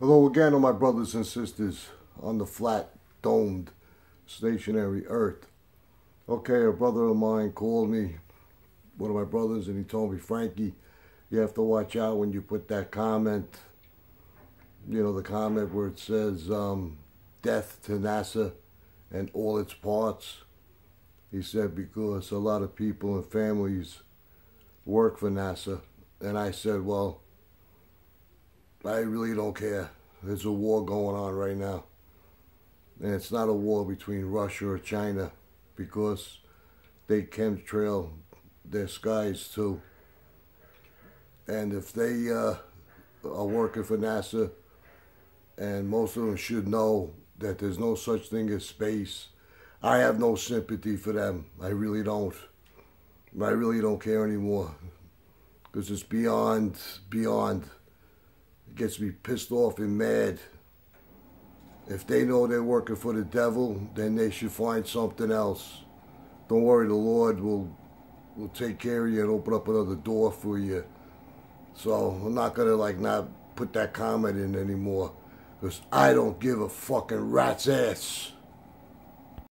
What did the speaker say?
Hello again, all my brothers and sisters on the flat, domed, stationary earth. Okay, a brother of mine called me, one of my brothers, and he told me, Frankie, you have to watch out when you put that comment, you know, the comment where it says, um, death to NASA and all its parts. He said, because a lot of people and families work for NASA. And I said, well, I really don't care. There's a war going on right now. And it's not a war between Russia or China because they chemtrail their skies too. And if they uh, are working for NASA, and most of them should know that there's no such thing as space, I have no sympathy for them. I really don't. I really don't care anymore because it's beyond, beyond. Gets me pissed off and mad. If they know they're working for the devil, then they should find something else. Don't worry, the Lord will will take care of you and open up another door for you. So I'm not gonna like not put that comment in anymore because I don't give a fucking rat's ass.